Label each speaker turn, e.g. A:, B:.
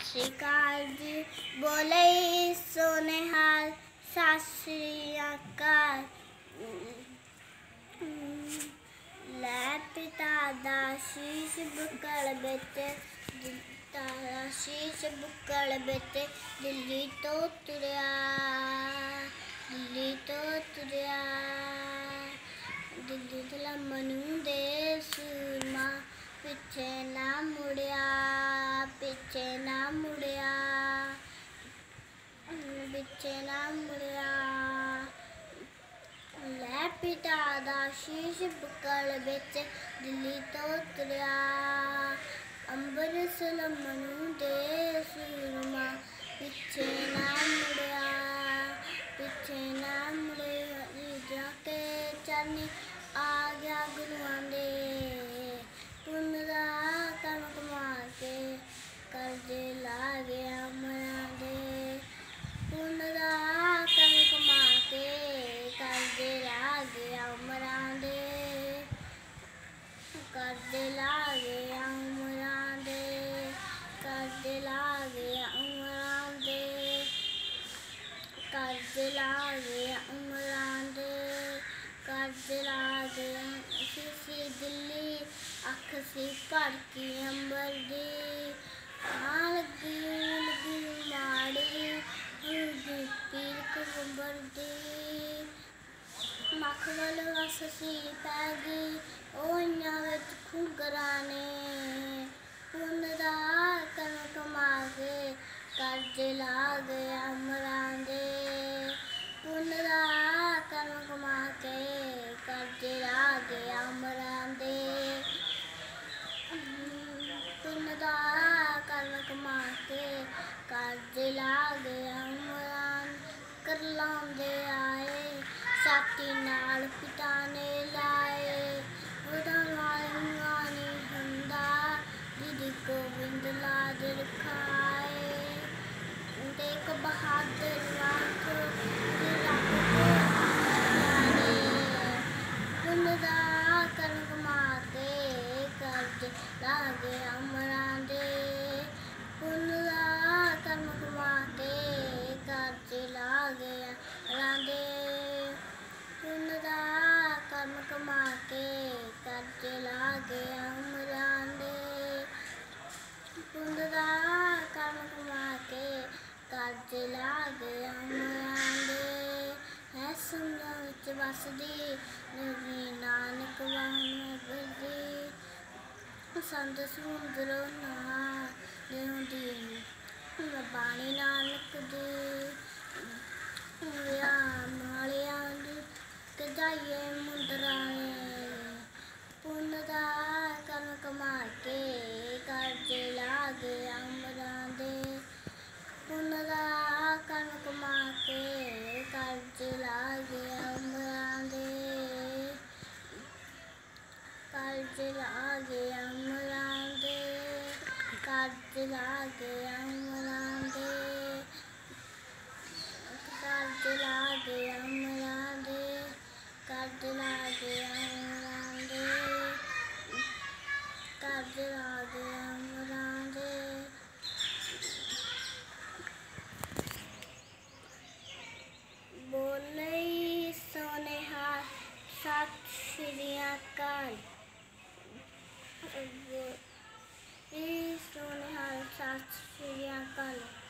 A: سرکال جی بولیے سونے ہال سری می پتا دیش بھکڑی شیش بھکڑی دلی تو تریا دلی تو تریا ਪਿੱਛੇ ਨਾ ਮੁੜਿਆ। ਪਿੱਛੇ ਨਾ ਮੁੜਿਆ। ਲੈ ਪਿਤਾ ਦਾ ਸ਼ੀਸ਼ ਬੁੱਕਲ ਵਿੱਚ ਦਿੱਲੀ ਤੋਂ ਤੁਰਿਆ ਅੰਬਰ ਸਲਮਨੂ ਲਾਗੇ ਅਮਰਾਂ ਦੇ ਪੁੰਨ ਦਾ ਕਰ ਕਮਾ ਕੇ ਕਰਦੇ ਲਾਗੇ ਅਮਰਾਂ ਦੇ ਕਰਦੇ ਲਾਗੇ ਅਮਰਾਂ ਦੇ ਕਰਦੇ ਲਾਗੇ ਅਮਰਾਂ ਦੇ ਕਰਦੇ ਲਾਗੇ ਅਮਰਾਂ ਦੇ ਕਰਦੇ ਲਾਗੇ ਅਸੀਂ ਸੀ ਦਿੱਲੀ ਅੱਖ ਸੀ ਭਰ ਕੇ ਅੰਬਰ ਦੀ ਆਲ سسی پیگی اوئیاں وچ خوگراں نے پوندا کنک ماگے کرج لاگ امراں دے پوندا کنک ماگے کرج لاگ امراں دے پوندا کنک ماگے کرج لاگ امراں کرلاں دے آئے ساتھی نال کرم کما کے کرز لا گئے امران دے پن کما کے کرز لا گیا امرانے کرم کما کے کرز لا گیا امراندے کن کا کرم کما کے کرز لا گیا امران دے سنیا بس جی نوی نانک సంతోషం ఇందులో నా దేవుడి బాణి నాన్న کر دلا گیا مرام دے کر دلا گیا مرام دے Baju.